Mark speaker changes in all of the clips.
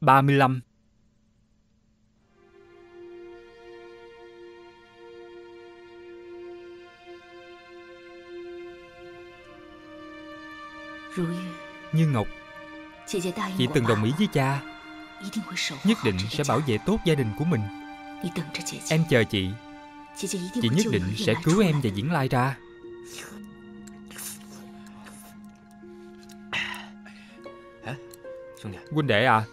Speaker 1: 35 Như Ngọc Chị từng đồng ý với cha. Nhất định sẽ bảo vệ tốt gia đình của mình. Em chờ chị. Chị nhất định sẽ cứu em và Diễn Lai ra. Huynh đệ à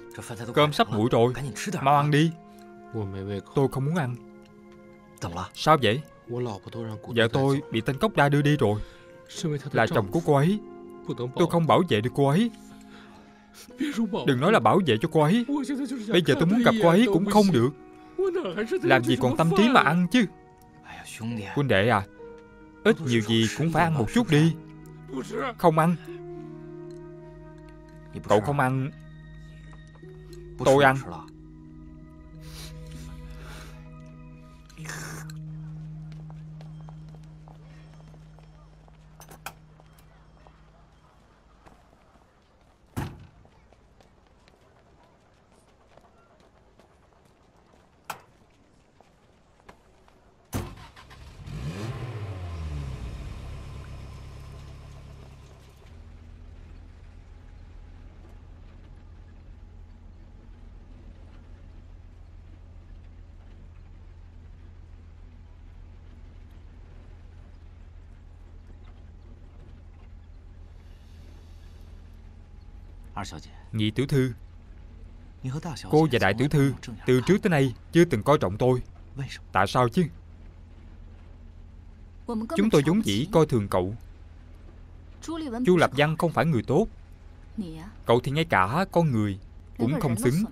Speaker 1: Cơm sắp nguội rồi Mau ăn đi。Tôi không muốn ăn。Sao vậy Vợ tôi bị tên cốc đa đưa đi rồi。Là chồng của cô ấy。Tôi không bảo vệ được cô ấy。Đừng nói là bảo vệ cho cô ấy。Bây giờ tôi muốn gặp cô ấy
Speaker 2: à?
Speaker 1: cũng không được。Làm gì còn tâm trí mà ăn
Speaker 3: chứ。À,
Speaker 1: Huynh đệ à Ít nhiều gì cũng phải ăn một chút đi。Không ăn。
Speaker 3: 你不吃？豆蔻
Speaker 1: 曼，
Speaker 3: 豆
Speaker 1: 浆
Speaker 3: 吃了。
Speaker 1: Nhị tiểu thư. Cô và đại tiểu thư Từ trước tới nay chưa từng coi trọng tôi. Tại sao chứ? Chúng tôi vốn dĩ coi thường cậu. Chu Lập Văn không phải người tốt. Cậu thì ngay cả con người Cũng không xứng.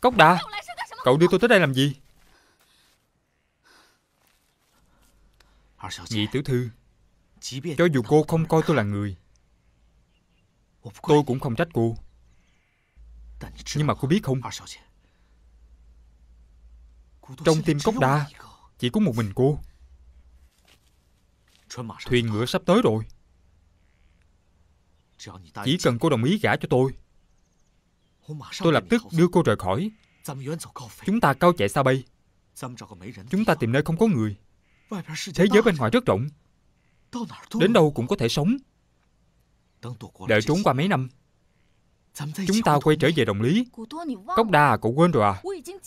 Speaker 1: Cốc đà Cậu đưa tôi tới đây làm gì? Nhị tiểu thư Cho dù cô không coi tôi là người Tôi cũng không trách cô. Nhưng mà cô biết không? Trong tim cốc đa Chỉ có một mình cô. Thuyền ngựa sắp tới rồi. Chỉ cần cô đồng ý gả cho tôi Tôi lập tức đưa cô rời khỏi. Chúng ta cao chạy xa bay. Chúng ta tìm nơi không có người. Thế giới bên ngoài rất rộng. Đến đâu cũng có thể sống. Đợi trốn qua mấy năm, Chúng ta quay trở về đồng lý. Cốc đa à, cậu quên rồi à?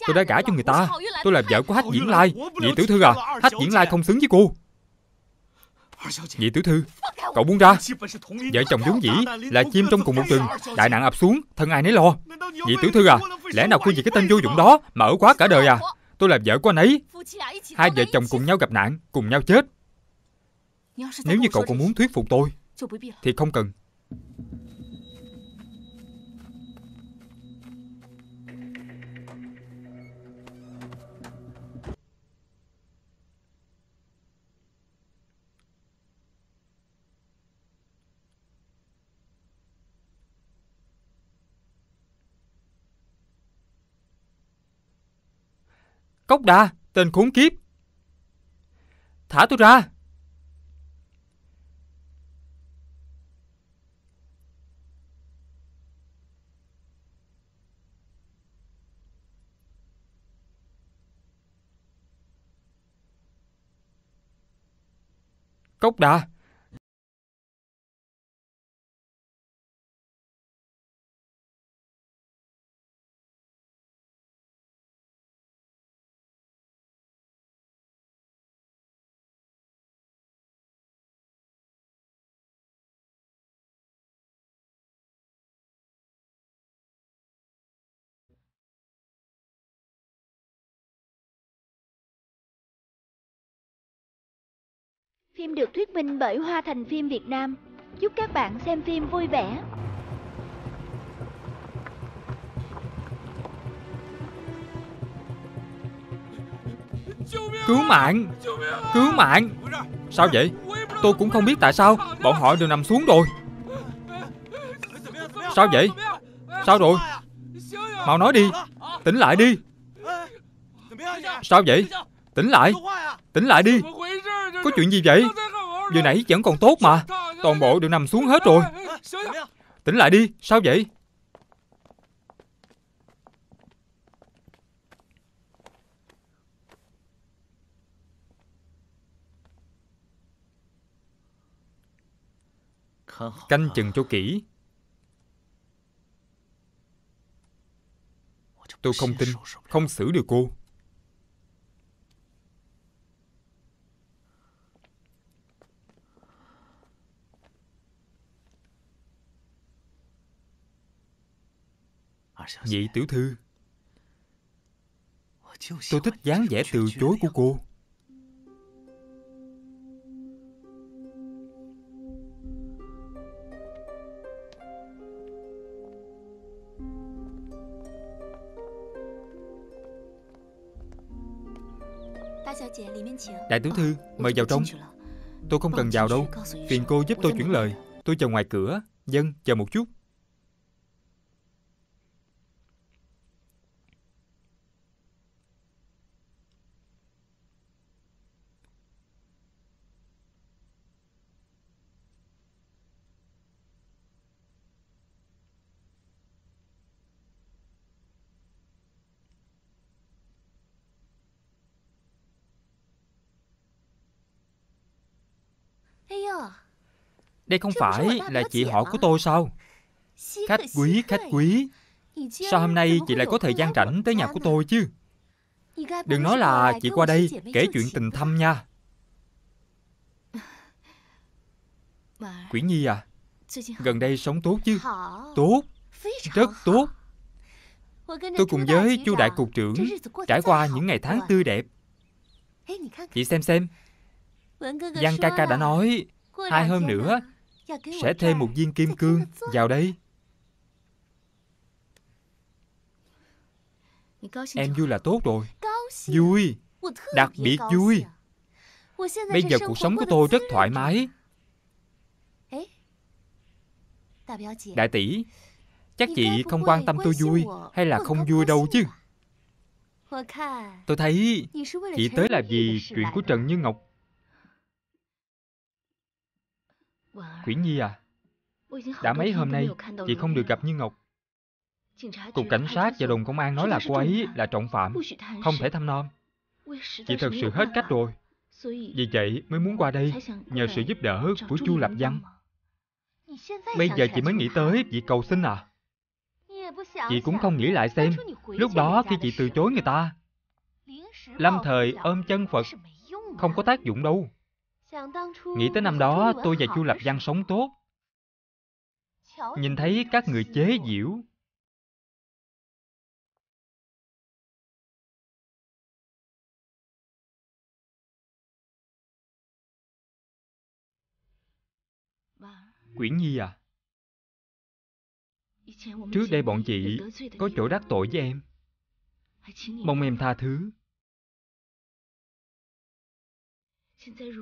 Speaker 1: Tôi đã gả cho người ta. Tôi là vợ của Hát Diễn Lai. Vị tiểu thư à Hát Diễn Lai không xứng với cô vị tiểu thư, Cậu muốn ra. Vợ chồng đứng dĩ Là chim trong cùng một
Speaker 3: từng
Speaker 1: Đại nạn ập xuống, Thân ai nấy lo.
Speaker 3: Vị
Speaker 1: tiểu thư à Lẽ nào cô vì cái tên vô dụng đó Mà ở quá cả đời à? Tôi là vợ của anh ấy. Hai vợ chồng cùng nhau gặp nạn, Cùng nhau chết. Nếu như cậu còn muốn thuyết phục tôi, Thì không cần. Cốc đà Tên khốn kiếp. Thả tôi ra. Cốc đà
Speaker 4: Phim được thuyết minh bởi Hoa Thành Phim Việt Nam. Chúc các bạn xem phim vui vẻ.
Speaker 1: Cứu mạng! Cứu mạng! Sao vậy? Tôi cũng không biết tại sao Bọn họ đều nằm xuống rồi. Sao vậy? Sao rồi? Mau nói đi. Tỉnh lại đi. Sao vậy? Tỉnh lại. Tỉnh lại đi. Có chuyện gì vậy? Vừa nãy vẫn còn tốt mà. Toàn bộ đều nằm xuống hết rồi. Tỉnh lại đi, Sao vậy? Canh chừng cho kỹ. Tôi không tin, Không xử được cô. Nhị tiểu thư Tôi thích dáng vẻ từ chối của cô. Đại tiểu thư, mời vào trong. Tôi không cần vào đâu. Phiền cô giúp tôi chuyển lời. Tôi chờ ngoài cửa. Dân, chờ một chút. Đây không phải là chị họ của tôi sao? Khách quý, khách quý. Sao hôm nay chị lại có thời gian rảnh tới nhà của tôi chứ? Đừng nói là chị qua đây kể chuyện tình thâm nha. Quyển Nhi à Gần đây sống tốt chứ? Tốt Rất tốt. Tôi cùng với chu đại cục trưởng Trải qua những ngày tháng tươi đẹp. Chị xem xem. Giang ca ca đã nói Hai hôm nữa sẽ thêm một viên kim cương. Vào đây Em vui là tốt rồi. Vui. Đặc biệt vui. Bây giờ cuộc sống của tôi rất thoải mái. Đại tỷ, Chắc chị không quan tâm tôi vui Hay là không vui đâu chứ? Tôi thấy Chị tới là vì chuyện của Trần Như Ngọc. Quyển Nhi à? Đã mấy hôm nay Chị không được gặp Như Ngọc. Cục cảnh sát và đồn công an nói là cô ấy là trọng phạm, Không thể thăm nom Chị thật sự hết cách rồi. Vì vậy mới muốn qua đây, Nhờ sự giúp đỡ của Chu Lập Văn. Bây giờ chị mới nghĩ tới việc cầu xin à? Chị cũng không nghĩ lại xem, Lúc đó khi chị từ chối người ta, Lâm thời ôm chân Phật Không có tác dụng đâu. Nghĩ tới năm đó tôi và Chu Lập Văn sống tốt. Nhìn thấy các người chế giễu. Quyển Nhi à? Trước đây bọn chị có chỗ đắc tội với em. Mong em tha thứ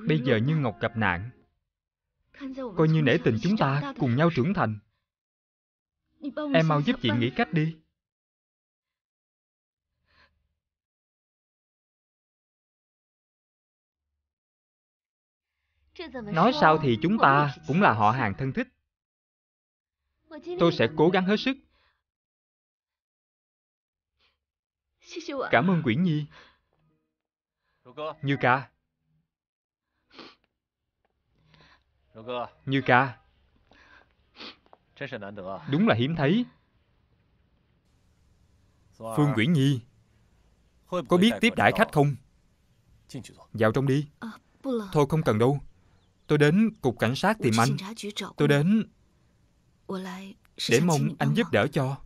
Speaker 1: Bây giờ Như Ngọc gặp nạn. Coi như nể tình chúng ta cùng nhau trưởng thành. Em mau giúp chị nghĩ cách đi. Nói sao thì chúng ta cũng là họ hàng thân thích. Tôi sẽ cố gắng hết sức. Cảm ơn Quyển Nhi. Như ca Như ca. Đúng là hiếm thấy. Phương Quyển Nhi. Có biết tiếp đãi khách không? Vào trong đi. Thôi không cần đâu. Tôi đến cục cảnh sát tìm anh. Tôi đến Để mong anh giúp đỡ cho.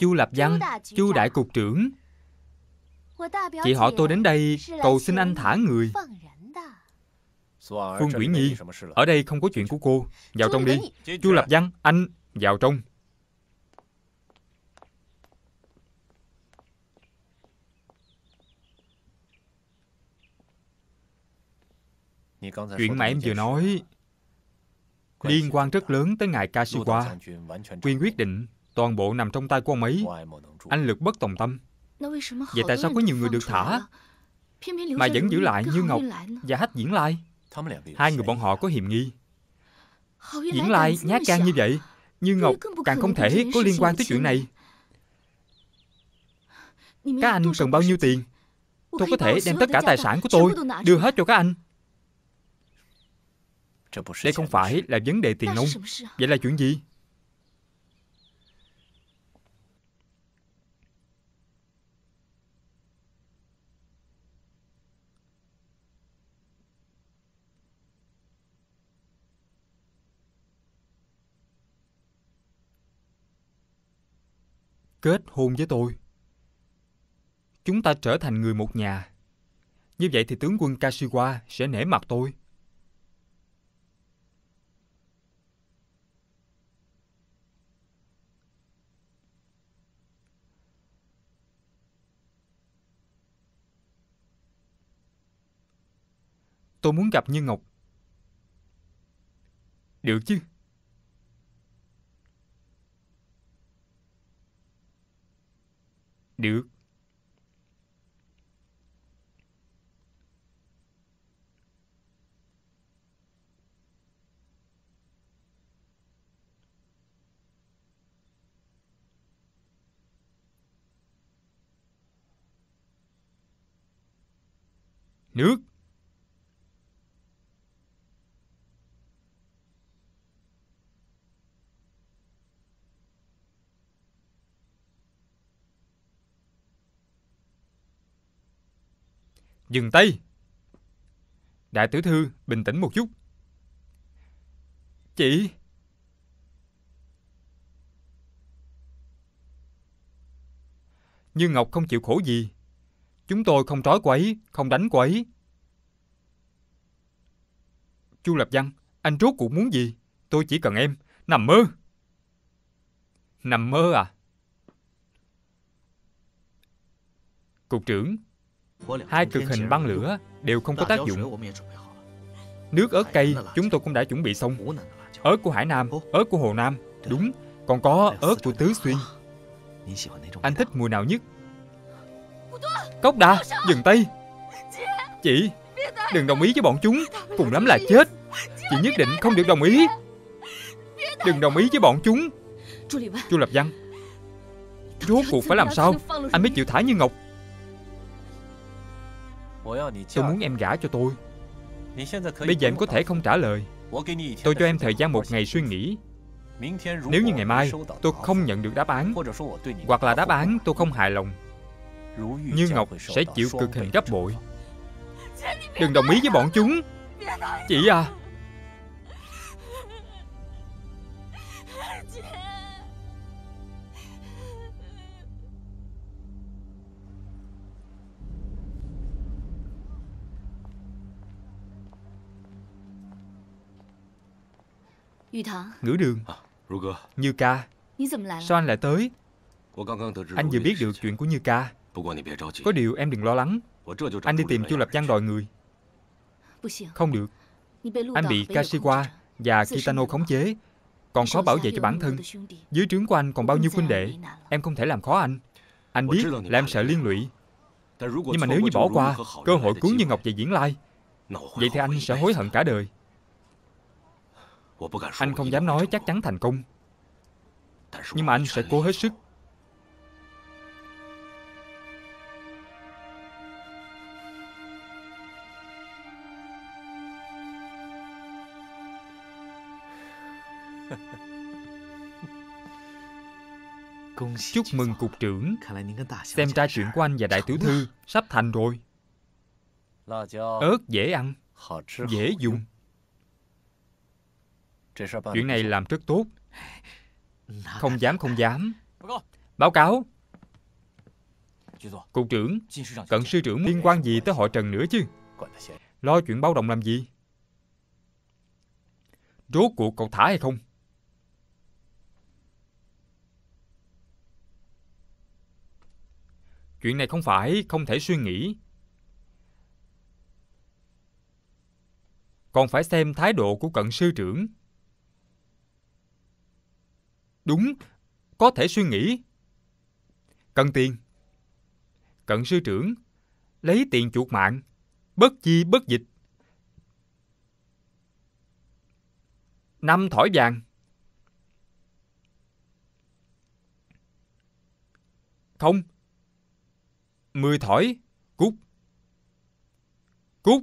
Speaker 1: Chu Lập Văn Chu Đại Cục trưởng. Chị họ tôi đến đây cầu xin anh thả người Phương Quyển Nhi, ở đây không có chuyện của cô. Vào trong đi. Chu Lập Văn, anh, vào trong. Chuyện mà em vừa nói liên quan rất lớn tới ngài Kashiwa. Quyền quyết định toàn bộ nằm trong tay của ông ấy. Anh lực bất tòng tâm. Vậy tại sao có nhiều người được thả mà vẫn giữ lại Như Ngọc và Hách Diễn Lai? Hai người bọn họ có hiểm nghi. Diễn Lai nhát gan như vậy, Như Ngọc càng không thể có liên quan tới chuyện này. Các anh cần bao nhiêu tiền? Tôi có thể đem tất cả tài sản của tôi đưa hết cho các anh. Đây không phải là vấn đề tiền nông. Vậy là chuyện gì? Kết hôn với tôi. Chúng ta trở thành người một nhà. Như vậy thì tướng quân Kashiwa sẽ nể mặt tôi. Tôi muốn gặp Như Ngọc. Được chứ? Được. Nước. Dừng tay! Đại tiểu thư, bình tĩnh một chút. Chị! Nhưng Ngọc không chịu khổ gì. Chúng tôi không trói cô ấy, không đánh cô ấy. Chu Lập Văn, anh rốt cuộc muốn gì? Tôi chỉ cần em. Nằm mơ! Nằm mơ à? Cục trưởng, Hai cực hình băng lửa đều không có tác dụng. Nước ớt cây chúng tôi cũng đã chuẩn bị xong. Ớt của Hải Nam, ớt của Hồ Nam, đúng. Còn có ớt của Tứ Xuyên. Anh thích mùi nào nhất? Cốc đà, dừng tay. Chị, đừng đồng ý với bọn chúng. Cùng lắm là chết. Chị nhất định không được đồng ý. Đừng đồng ý với bọn chúng. Chu Lập Văn, rốt cuộc phải làm sao anh mới chịu thả như Ngọc Tôi muốn em gả cho tôi. Bây giờ em có thể không trả lời. Tôi cho em thời gian một ngày suy nghĩ. Nếu như ngày mai tôi không nhận được đáp án Hoặc là đáp án tôi không hài lòng Như Ngọc sẽ chịu cực hình gấp bội. Đừng đồng ý với bọn chúng. Chị à Ngữ đường. Như ca. Sao anh lại tới. Anh vừa biết được chuyện của Như ca. Có điều em đừng lo lắng. Anh đi tìm Chu Lập Văn đòi người. Không được. Anh bị Kashiwa và Kitano khống chế. Còn khó bảo vệ cho bản thân. Dưới trướng của anh còn bao nhiêu huynh đệ? Em không thể làm khó anh. Anh biết là em sợ liên lụy. Nhưng mà nếu như bỏ qua Cơ hội cứu Như Ngọc và Diễn Lai. Vậy thì anh sẽ hối hận cả đời anh không dám nói chắc chắn thành công. Nhưng mà anh sẽ cố hết sức. Chúc mừng cục trưởng. Xem ra chuyện của anh và đại tiểu thư Sắp thành rồi. Ớt dễ ăn. Dễ dùng Chuyện này làm rất tốt. Không dám không dám. Báo cáo. Cục trưởng Cận sư trưởng liên quan gì tới họ Trần nữa chứ? Lo chuyện báo động làm gì? Rốt cuộc cậu thả hay không? Chuyện này không phải không thể suy nghĩ. Còn phải xem thái độ của cận sư trưởng. Đúng, có thể suy nghĩ. Cần tiền. Cận sư trưởng, lấy tiền chuột mạng, bất chi bất dịch. Năm thỏi vàng. Không. Mười thỏi. Cút. Cút.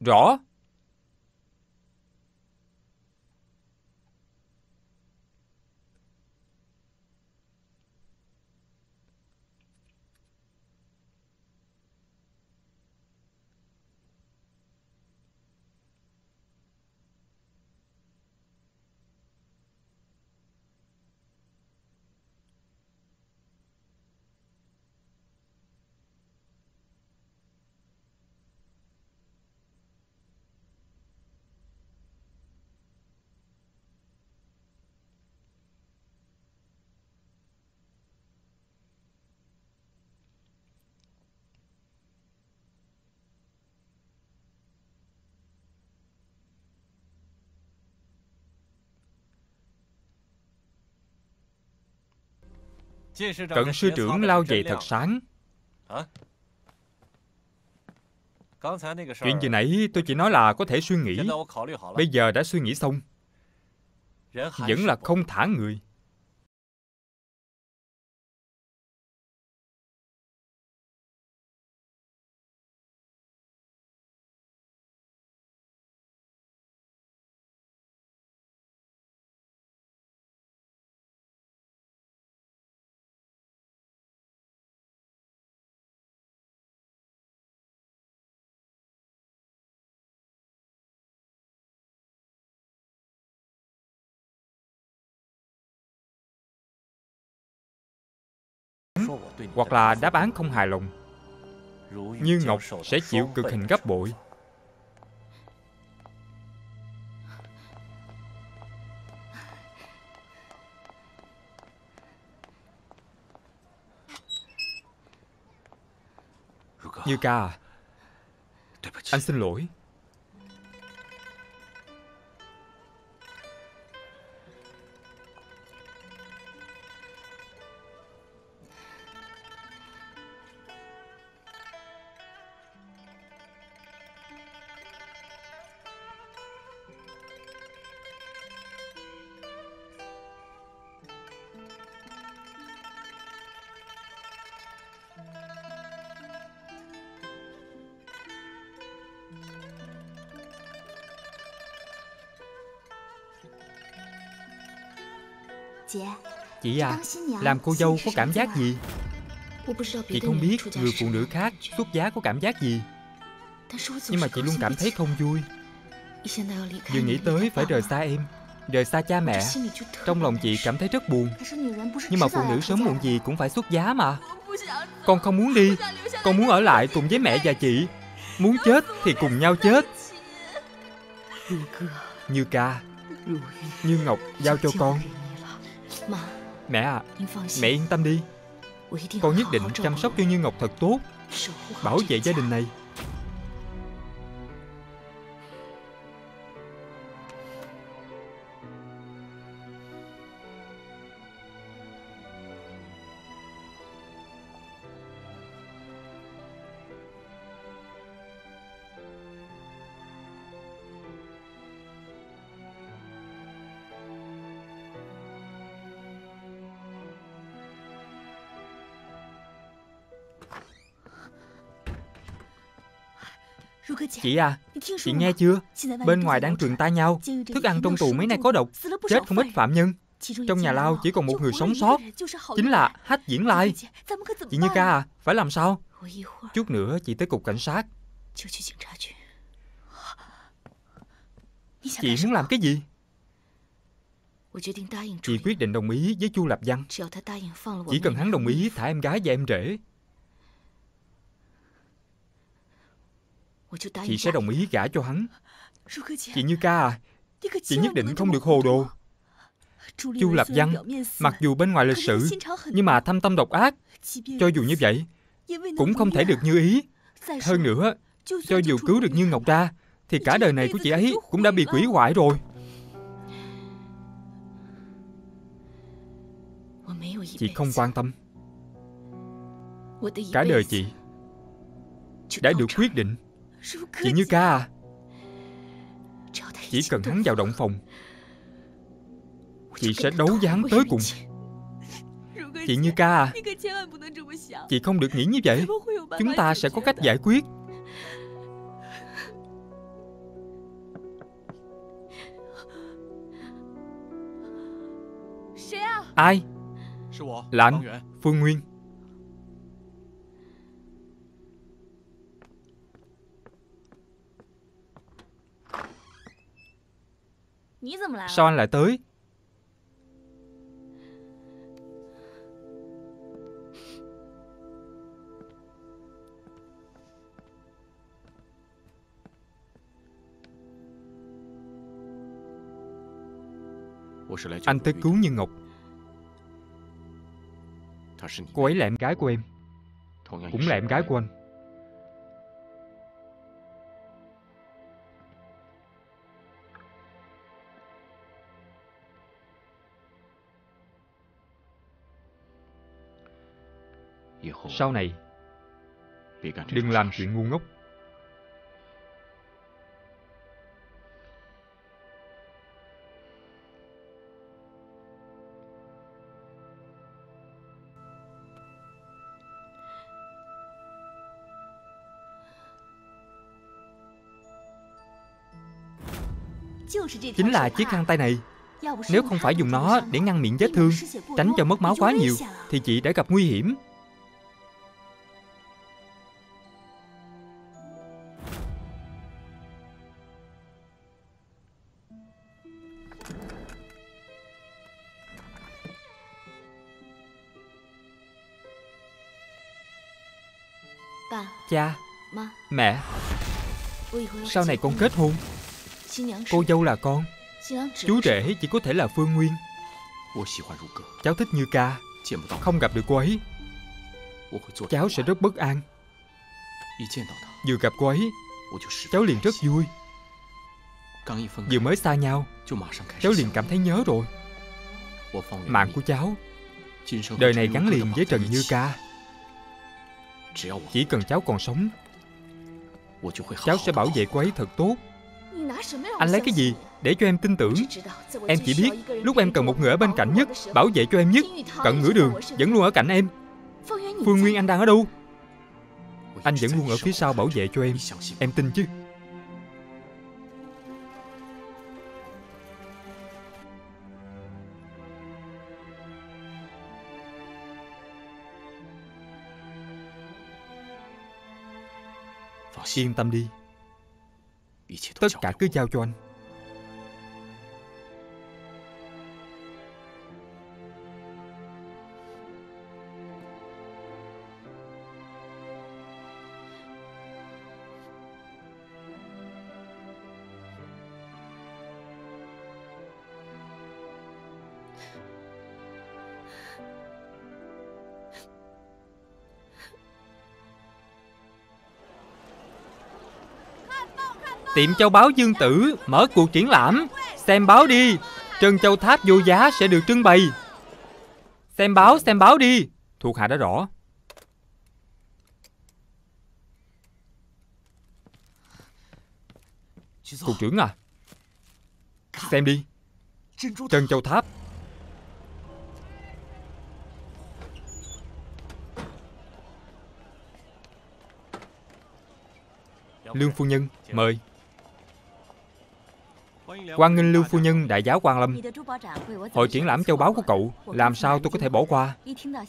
Speaker 1: Rõ. Cận sư trưởng lao dậy thật sáng. Chuyện gì nãy tôi chỉ nói là có thể suy nghĩ. Bây giờ đã suy nghĩ xong. Vẫn là không thả người. Hoặc là đáp án không hài lòng. Như ngọc sẽ chịu cực hình gấp bội. Như ca à, anh xin lỗi. Chị à, làm cô dâu có cảm giác gì? Chị không biết người phụ nữ khác xuất giá có cảm giác gì。Nhưng mà chị luôn cảm thấy không vui Vừa nghĩ tới phải rời xa em Rời xa cha mẹ Trong lòng chị cảm thấy rất buồn。Nhưng mà phụ nữ sớm muộn gì cũng phải xuất giá mà。Con không muốn đi Con muốn ở lại cùng với mẹ và chị。Muốn chết thì cùng nhau chết。Như ca Như Ngọc giao cho con Mẹ à Mẹ yên tâm đi. Con nhất định chăm sóc cho Như Ngọc thật tốt Bảo vệ gia đình này Chị à, chị nghe chưa? Bên ngoài đang truyền tai nhau. Thức ăn trong tù mấy nay có độc Chết không ít phạm nhân. Trong nhà lao chỉ còn một người sống sót. Chính là Hách Diễn Lai. Chị Như ca à, phải làm sao? Chút nữa chị tới cục cảnh sát. Chị muốn làm cái gì? Chị quyết định đồng ý với Chu Lập Văn. Chỉ cần hắn đồng ý thả em gái và em rể Chị sẽ đồng ý gả cho hắn. Chị Như ca à. Chị nhất định không được hồ đồ. Chu Lập Văn, mặc dù bên ngoài lịch sự, nhưng mà thâm tâm độc ác. Cho dù như vậy, cũng không thể được như ý. Hơn nữa, cho dù cứu được Như Ngọc ra, thì cả đời này của chị ấy cũng đã bị quỷ hoại rồi. Chị không quan tâm. Cả đời chị đã được quyết định. Chị Như ca à, chỉ cần hắn vào động phòng Chị sẽ đấu với hắn tới cùng. Chị Như ca à? Chị không được nghĩ như vậy. Chúng ta sẽ có cách giải quyết. Ai? Là anh Phương Nguyên Sao anh lại tới? Anh tới cứu Như Ngọc. Cô ấy là em gái của em. Cũng là em gái của anh. Sau này Đừng làm chuyện ngu ngốc. Chính là chiếc khăn tay này. Nếu không phải dùng nó để ngăn miệng vết thương Tránh cho mất máu quá nhiều Thì chị đã gặp nguy hiểm Cha. Mẹ. Sau này con kết hôn. Cô dâu là con. Chú rể chỉ có thể là Phương Nguyên. Cháu thích Như ca. Không gặp được cô ấy. Cháu sẽ rất bất an. Vừa gặp cô ấy Cháu liền rất vui. Vừa mới xa nhau Cháu liền cảm thấy nhớ rồi. Mạng của cháu. Đời này gắn liền với Trần Như ca Chỉ cần cháu còn sống Cháu sẽ bảo vệ cô ấy thật tốt. Anh lấy cái gì để cho em tin tưởng? Em chỉ biết lúc em cần một người ở bên cạnh nhất Bảo vệ cho em nhất Cận ngửa đường vẫn luôn ở cạnh em. Phương Nguyên anh đang ở đâu? Anh vẫn luôn ở phía sau bảo vệ cho em. Em tin chứ Yên tâm đi. Tất cả cứ giao cho anh Tiệm châu báo Dương Tử mở cuộc triển lãm. Xem báo đi Trân Châu Tháp vô giá sẽ được trưng bày. Xem báo xem báo đi. Thuộc hạ đã rõ. Cục trưởng à Xem đi. Trân Châu Tháp. Lương phu nhân, mời quan nghênh Lưu Phu Nhân, đại giáo quan Lâm. Hội triển lãm châu báu của cậu, Làm sao tôi có thể bỏ qua?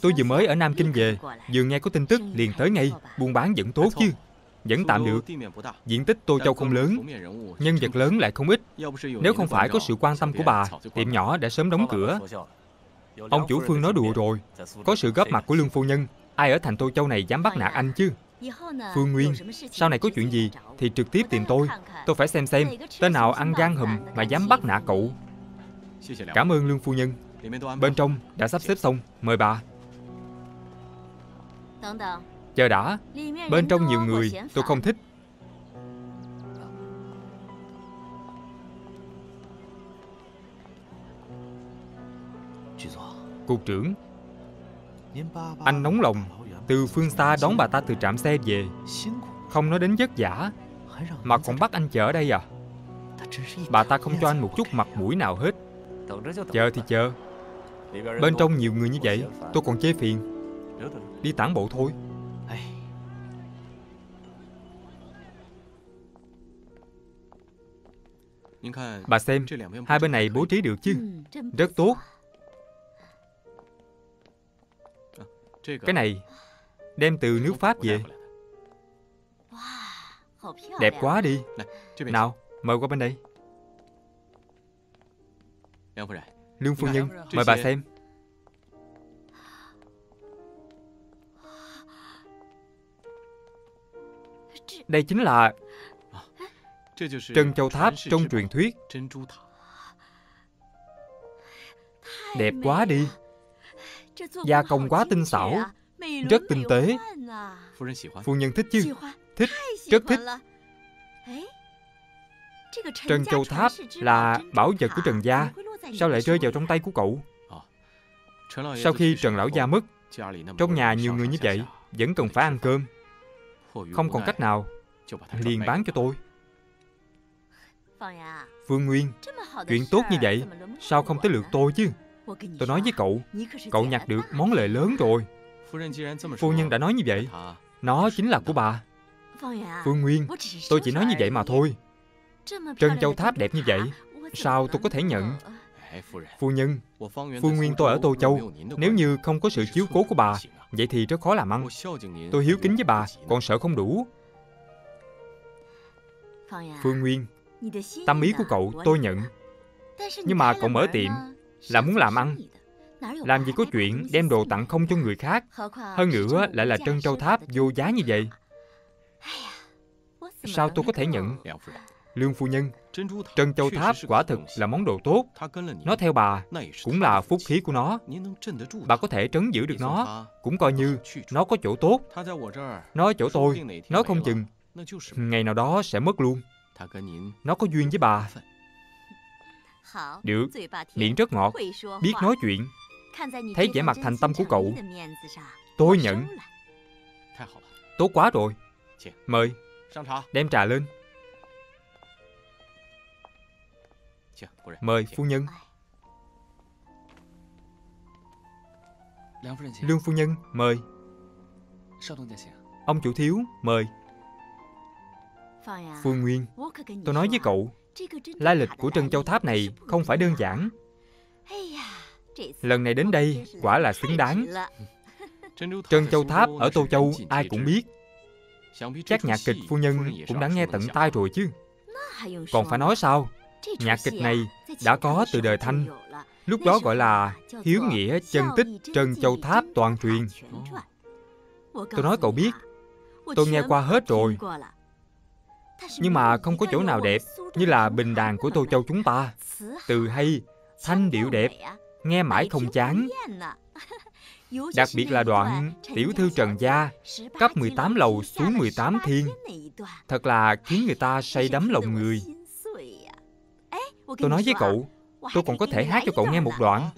Speaker 1: Tôi vừa mới ở Nam Kinh về, Vừa nghe có tin tức liền tới ngay, Buôn bán vẫn tốt chứ. Vẫn tạm được. Diện tích Tô Châu không lớn, Nhân vật lớn lại không ít. Nếu không phải có sự quan tâm của bà, Tiệm nhỏ đã sớm đóng cửa. Ông chủ Phương nói đùa rồi, Có sự góp mặt của Lương Phu Nhân, Ai ở thành Tô Châu này dám bắt nạt anh chứ? Phương Nguyên, sau này có chuyện gì thì trực tiếp tìm tôi. Tôi phải xem xem tên nào ăn gan hùm mà dám bắt nạt cậu. Cảm ơn Lương Phu Nhân. Bên trong đã sắp xếp xong, mời bà. Chờ đã, bên trong nhiều người tôi không thích. Cục trưởng, anh nóng lòng từ phương xa đón bà ta từ trạm xe về. Không nói đến vất vả, Mà còn bắt anh chở đây à. Bà ta không cho anh một chút mặt mũi nào hết. Chờ thì chờ. Bên trong nhiều người như vậy, Tôi còn chê phiền. Đi tản bộ thôi. Bà xem, Hai bên này bố trí được chứ? Rất tốt. Cái này Đem từ nước Pháp về. Đẹp quá đi. Nào, mời qua bên đây. Lương phu nhân, mời bà xem. Đây chính là Trân Châu Tháp trong truyền thuyết. Đẹp quá đi. Gia công quá tinh xảo Rất tinh tế. Phu nhân thích chứ? Thích, rất thích. Trân Châu Tháp là bảo vật của Trần Gia. Sao lại rơi vào trong tay của cậu? Sau khi Trần Lão Gia mất Trong nhà nhiều người như vậy Vẫn cần phải ăn cơm. Không còn cách nào. Liền bán cho tôi. Phương Nguyên Chuyện tốt như vậy Sao không tới lượt tôi chứ? Tôi nói với cậu Cậu nhặt được món lợi lớn rồi Phu nhân đã nói như vậy. Nó chính là của bà. Phương Nguyên Tôi chỉ nói như vậy mà thôi. Trân Châu Tháp đẹp như vậy Sao tôi có thể nhận? Phu nhân Phương Nguyên tôi ở Tô Châu. Nếu như không có sự chiếu cố của bà Vậy thì rất khó làm ăn. Tôi hiếu kính với bà Còn sợ không đủ. Phương Nguyên Tâm ý của cậu tôi nhận. Nhưng mà cậu mở tiệm Là muốn làm ăn Làm gì có chuyện đem đồ tặng không cho người khác. Hơn nữa lại là trân châu tháp vô giá như vậy. Sao tôi có thể nhận? Lương phu nhân Trân châu tháp quả thực là món đồ tốt. Nó theo bà Cũng là phúc khí của nó. Bà có thể trấn giữ được nó Cũng coi như nó có chỗ tốt. Nó ở chỗ tôi Nó không chừng. Ngày nào đó sẽ mất luôn. Nó có duyên với bà. Được. Miệng rất ngọt. Biết nói chuyện Thấy vẻ mặt thành tâm của cậu Tôi nhận. Tốt quá rồi. Mời Đem trà lên. Mời phu nhân. Lương phu nhân mời. Ông chủ thiếu mời. Phương Nguyên Tôi nói với cậu Lai lịch của Trân Châu Tháp này không phải đơn giản Lần này đến đây quả là xứng đáng. Trân Châu Tháp ở Tô Châu ai cũng biết. Chắc nhạc kịch phu nhân cũng đã nghe tận tai rồi chứ. Còn phải nói sao? Nhạc kịch này đã có từ đời Thanh. Lúc đó gọi là Hiếu Nghĩa Chân Tích Trân Châu Tháp Toàn truyền. Tôi nói cậu biết Tôi nghe qua hết rồi. Nhưng mà không có chỗ nào đẹp Như là bình đàn của Tô Châu chúng ta. Từ hay, thanh điệu đẹp Nghe mãi không chán. Đặc biệt là đoạn Tiểu thư Trần Gia Cấp 18 lầu xuống 18 thiên. Thật là khiến người ta say đắm lòng người. Tôi nói với cậu Tôi còn có thể hát cho cậu nghe một đoạn.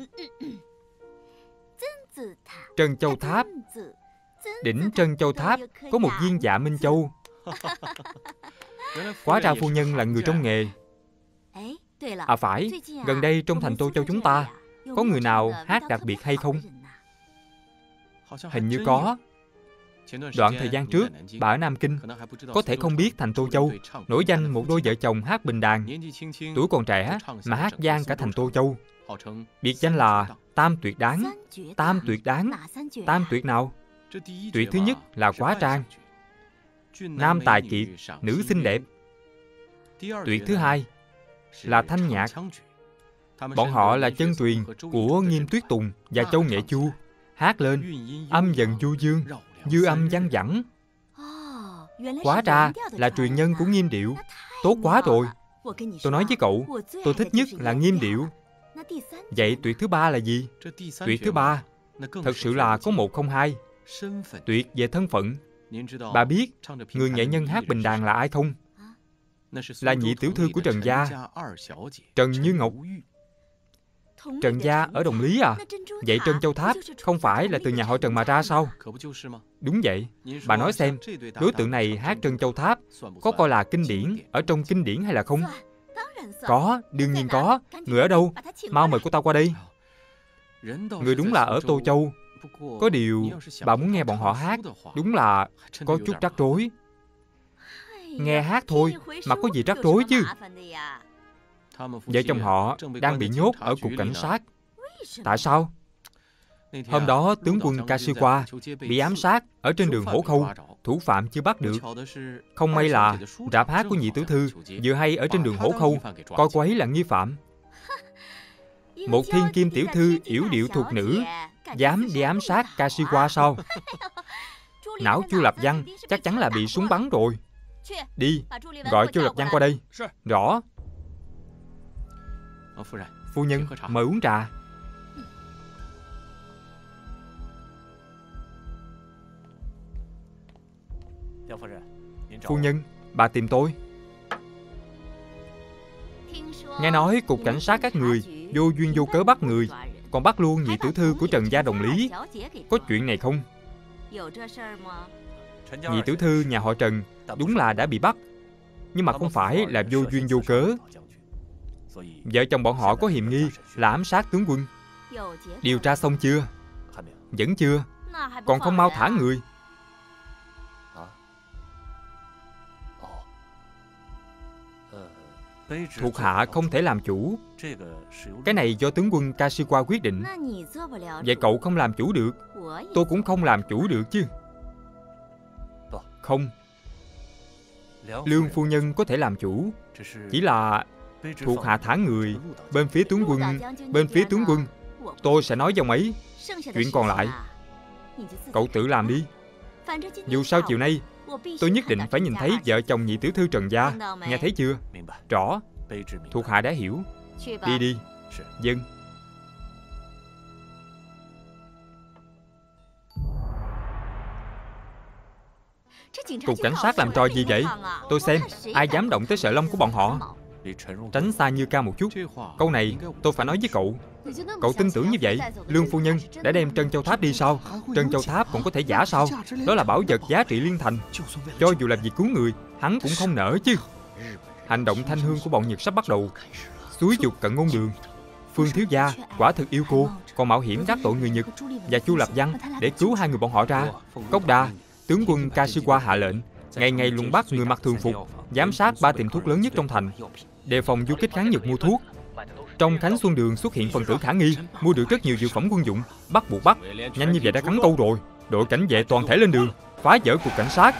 Speaker 1: Trân Châu Tháp. Đỉnh Trân Châu Tháp Có một viên dạ Minh Châu. Quá ra phu nhân là người trong nghề. À phải Gần đây trong thành Tô Châu chúng ta có người nào hát đặc biệt hay không? Hình như có. Đoạn thời gian trước, bà ở Nam Kinh Có thể không biết thành Tô Châu Nổi danh một đôi vợ chồng hát bình đàn. Tuổi còn trẻ mà hát gian cả thành Tô Châu. Biệt danh là Tam Tuyệt Đáng. Tam Tuyệt Đáng? Tam Tuyệt nào? Tuyệt thứ nhất là Quá Trang. Nam Tài Kiệt, nữ xinh đẹp. Tuyệt thứ hai là Thanh Nhạc. Bọn họ là chân truyền của Nghiêm Tuyết Tùng và Châu Nghệ Chu Hát lên, âm dần du dương, dư âm văng vẳng Quá ra là truyền nhân của nghiêm điệu. Tốt quá rồi. Tôi nói với cậu, tôi thích nhất là nghiêm điệu. Vậy tuyệt thứ ba là gì? Tuyệt thứ ba, thật sự là có một không hai. Tuyệt về thân phận. Bà biết người nghệ nhân hát bình đàn là ai không? Là nhị tiểu thư của Trần Gia, Trần Như Ngọc. Trần Gia ở Đồng Lý à? Vậy Trân Châu Tháp không phải là từ nhà họ Trần mà ra sao? Đúng vậy. Bà nói xem, đối tượng này hát Trân Châu Tháp có coi là kinh điển ở trong kinh điển hay là không? Có, đương nhiên có. Người ở đâu? Mau mời cô ta qua đây. Người đúng là ở Tô Châu. Có điều, bà muốn nghe bọn họ hát, đúng là có chút rắc rối. Nghe hát thôi, mà có gì rắc rối chứ? Vợ chồng họ đang bị nhốt ở cục cảnh sát. Tại sao? Hôm đó, tướng quân Kashiwa bị ám sát ở trên đường Hổ Khâu. Thủ phạm chưa bắt được. Không may là rạp hát của nhị tiểu thư vừa hay ở trên đường Hổ Khâu, coi cô ấy là nghi phạm. Một thiên kim tiểu thư yểu điệu thuộc nữ dám đi ám sát Kashiwa sao? Não Chu Lập Văn chắc chắn là bị súng bắn rồi. Đi, gọi Chu Lập Văn qua đây. Rõ. Phu nhân, mời uống trà. Phu nhân, bà tìm tôi. Nghe nói cục cảnh sát các người vô duyên vô cớ bắt người, còn bắt luôn nhị tiểu thư của Trần Gia Đồng Lý. Có chuyện này không? Nhị tiểu thư nhà họ Trần đúng là đã bị bắt, nhưng mà không phải là vô duyên vô cớ. Vợ chồng bọn họ có hiểm nghi là ám sát tướng quân. Điều tra xong chưa? Vẫn chưa. Còn không mau thả người. Thuộc hạ không thể làm chủ Cái này do tướng quân Kashiwa quyết định Vậy cậu không làm chủ được Tôi cũng không làm chủ được chứ Không Lương phu nhân có thể làm chủ Chỉ là Thuộc hạ thả người, Bên phía tướng quân, Bên phía tướng quân, Tôi sẽ nói dòng ấy. Chuyện còn lại, Cậu tự làm đi. Dù sao chiều nay, Tôi nhất định phải nhìn thấy vợ chồng nhị tiểu thư Trần Gia. Nghe thấy chưa? Rõ. Thuộc hạ đã hiểu. Đi đi. Dân. Cục cảnh sát làm trò gì vậy? Tôi xem, Ai dám động tới sợi lông của bọn họ? Tránh xa như ca một chút. Câu này tôi phải nói với cậu. Cậu tin tưởng như vậy Lương phu nhân đã đem Trân Châu Tháp đi sao Trân Châu Tháp cũng có thể giả sao? Đó là bảo vật giá trị liên thành. Cho dù là vì cứu người Hắn cũng không nỡ chứ. Hành động thanh hương của bọn Nhật sắp bắt đầu. Suối dục cận ngôn đường. Phương Thiếu Gia quả thực yêu cô Còn mạo hiểm đắc tội người Nhật Và Chu Lập Văn để cứu hai người bọn họ ra. Cốc Đa Tướng quân Kashiwa hạ lệnh Ngày ngày luôn bắt người mặc thường phục Giám sát ba tiệm thuốc lớn nhất trong thành Đề phòng du kích kháng Nhật mua thuốc. Trong Khánh Xuân Đường xuất hiện phần tử khả nghi, Mua được rất nhiều dược phẩm quân dụng, Bắt buộc bắt, Nhanh như vậy đã cắn câu rồi. Đội cảnh vệ toàn thể lên đường, Phá vỡ cục cảnh sát.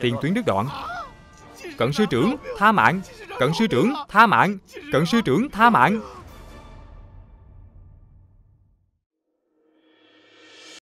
Speaker 1: Tiền tuyến đứt đoạn. Cận sư trưởng tha mạng, Cận sư trưởng tha mạng, Cận sư trưởng tha mạng.